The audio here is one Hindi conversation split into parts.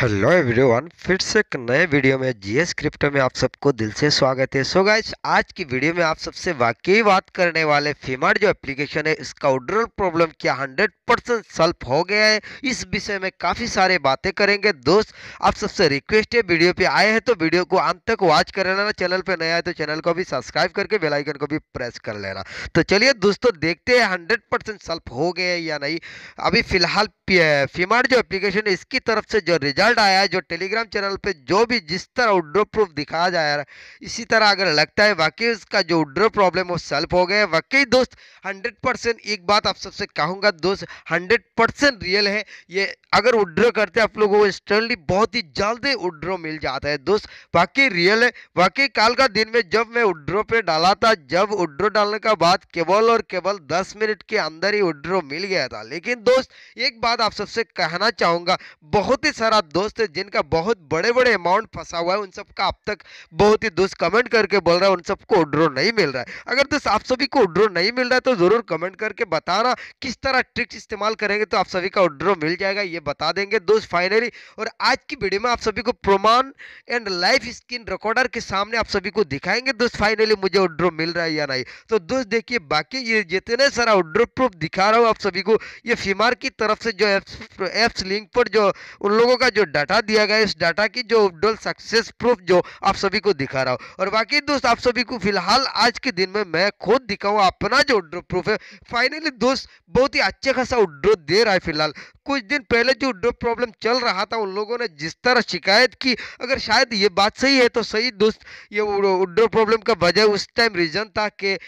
हेलो एवरीवन, फिर से एक नए वीडियो में जीएस क्रिप्टो में आप सबको दिल से स्वागत है। सो so गाइस आज की वीडियो में आप सबसे वाकई बात करने वाले फीमार जो एप्लीकेशन है, इसका उड्रल प्रॉब्लम क्या 100 परसेंट सॉल्व हो गया है? इस विषय में काफ़ी सारे बातें करेंगे। दोस्त, आप सबसे रिक्वेस्ट है, वीडियो पे आए हैं तो वीडियो को अंत तक वॉच कर लेना। चैनल पर नया है तो चैनल को भी सब्सक्राइब करके बेलाइकन को भी प्रेस कर लेना। तो चलिए दोस्तों, देखते हैं हंड्रेड सॉल्व हो गए या नहीं। अभी फ़िलहाल फीमार जो एप्लीकेशन है, इसकी तरफ़ से जो रिज़ल्ट रिज़ल्ट आया है, जो टेलीग्राम चैनल पे जो भी जिस तरह उड्रो प्रूफ दिखाया जा रहा है, इसी तरह अगर लगता है वाकई उसका जो उड्रो प्रॉब्लम वो सॉल्व हो गया वाकई दोस्त हंड्रेड परसेंट एक बात आप सबसे कहूँगा दोस्त हंड्रेड परसेंट रियल है। ये अगर उड्रो करते आप लोगों को इंस्टेंटली बहुत ही जल्दी उड्रो मिल जाता है दोस्त। वाकई रियल है। वाकई काल का दिन में जब मैं उड्रो पे डाला था, जब उड्रो डालने का बाद केवल और केवल दस मिनट के अंदर ही उड्रो मिल गया था। लेकिन दोस्त, एक बात आप सबसे कहना चाहूँगा, बहुत ही सारा दोस्त है जिनका बहुत बड़े बड़े अमाउंट फंसा हुआ है, उन सबका अब तक बहुत ही दोस्त कमेंट करके बोल रहा है, उन सबको उड्रो नहीं मिल रहा है। अगर दोस्त आप सभी को उड्रो नहीं मिल रहा है तो ज़रूर कमेंट करके बताना किस तरह ट्रिक्स इस्तेमाल करेंगे तो आप सभी का उड्रो मिल जाएगा, ये बता देंगे। दोस्त फाइनली और आज की वीडियो में आप सभी को प्रोमान एंड लाइफ स्क्रीन रिकॉर्डर के सामने आप सभी को दिखाएँगे, दोस्त फाइनली मुझे उड्रो मिल रहा है या नहीं। तो दोस्त, देखिए, बाकी ये जितने सारा उड्रो प्रूफ दिखा रहा हूँ आप सभी को, ये फीमार की तरफ़ से जो एप्स लिंक पर जो उन लोगों का जो डाटा दिया गया इस डाटा की जो डोल सक्सेस प्रूफ जो आप सभी को दिखा रहा हूँ। और बाकी दोस्त, आप सभी को फ़िलहाल आज के दिन में मैं खुद दिखाऊँ, अपना जो उड्रो प्रूफ है। फाइनली दोस्त, बहुत ही अच्छे खासा उड्रो दे रहा है फ़िलहाल। कुछ दिन पहले जो उड्रो प्रॉब्लम चल रहा था, उन लोगों ने जिस तरह शिकायत की, अगर शायद ये बात सही है तो सही दोस्त, ये उड्रो प्रॉब्लम का वजह उस टाइम रीजन था कि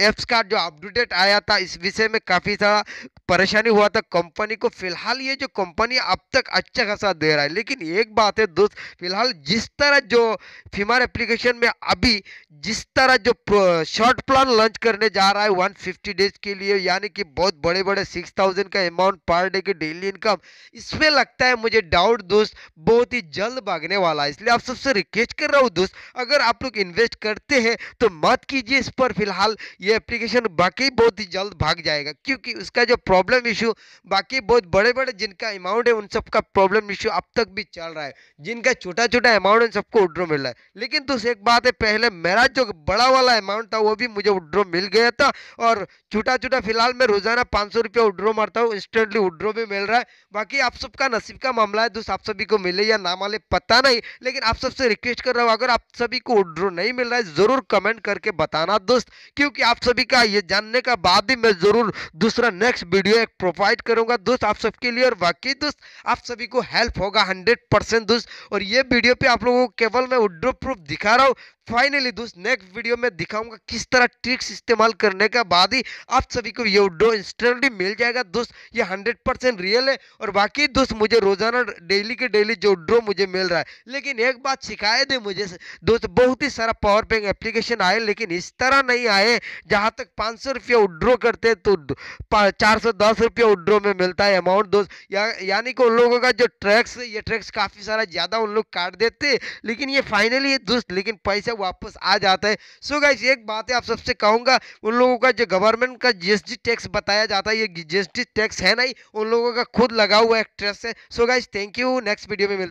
एप्स का जो अपडेट आया था, इस विषय में काफ़ी सारा परेशानी हुआ था। कंपनी को फ़िलहाल ये जो कंपनी अब तक अच्छा खासा दे रहा है। लेकिन एक बात है दोस्त, फ़िलहाल जिस तरह जो फीमार एप्लीकेशन में अभी जिस तरह जो शॉर्ट प्लान लॉन्च करने जा रहा है 150 डेज़ के लिए, यानी कि बहुत बड़े बड़े 6000 का अमाउंट पर डे की डेली इनकम इसमें लगता है मुझे डाउट दोस्त बहुत ही जल्द भागने वाला है। इसलिए आप सबसे रिक्वेस्ट कर रहा हूँ दोस्त, अगर आप लोग इन्वेस्ट करते हैं तो मत कीजिए इस पर। फ़िलहाल ये एप्लीकेशन बाकी बहुत ही जल्द भाग जाएगा, क्योंकि उसका जो प्रॉब्लम इशू बाकी बहुत बड़े बड़े जिनका अमाउंट है, उन सबका प्रॉब्लम इशू अब तक भी चल रहा है। जिनका छोटा छोटा अमाउंट है सबको उड्रो मिल रहा है। लेकिन तो एक बात है, पहले मेरा जो बड़ा वाला अमाउंट था, वो भी मुझे उड्रो मिल गया था, और छोटा छोटा फ़िलहाल मैं रोज़ाना पाँच सौ रुपया उड्रो मारता हूँ इंस्टेंटली उड्रो भी मिल रहा है। बाकी आप सबका नसीब का मामला है, दोस्त, आप सभी को मिले या ना माले, पता नहीं। लेकिन आप सबसे रिक्वेस्ट कर रहा हूँ, अगर आप सभी को उड्रो नहीं मिल रहा है, ज़रूर कमेंट करके बताना, दोस्त, क्योंकि आप सभी का ये जानने का बाद भी मैं ज़रूर दूसरा नेक्स्ट वीडियो एक प्रोवाइड करूँगा, दोस्त, आप सबके लिए। और बाकी, दोस्त, आप सभी को हेल्प होगा हंड्रेड दोस्त। और ये वीडियो पे आप लोगों को केवल मैं उड्रो प्रूफ दिखा रहा हूँ। फाइनली दोस्त नेक्स्ट वीडियो में दिखाऊँगा किस तरह ट्रिक्स इस्तेमाल करने के बाद ही आप सभी को ये उड्रो इंस्टेंटली मिल जाएगा, दोस्त। ये हंड्रेड परसेंट रियल है और बाकी दोस्त मुझे रोज़ाना डेली के डेली जो ड्रो मुझे मिल रहा है। लेकिन एक बात शिकायत है मुझे दोस्त बहुत ही सारा पावर बैंक एप्लीकेशन आए लेकिन इस तरह नहीं आए जहाँ तक पाँच सौ रुपया उड्रो करते तो चार सौ दस रुपया उड्रो में मिलता है अमाउंट दोस्त। या, यानी कि उन लोगों का जो ट्रैक्स ये ट्रैक्स काफ़ी सारा ज़्यादा उन लोग काट देते लेकिन ये फाइनली दोस्त लेकिन पैसा वापस आ जाता है। सो गाइस एक बात है आप सबसे कहूँगा उन लोगों का जो गवर्नमेंट का जीएसटी टैक्स बताया जाता है ये जीएसटी टैक्स है नहीं उन लोगों का खुद लगा हुआ एक्ट्रेस है। So guys thank you next video में मिलते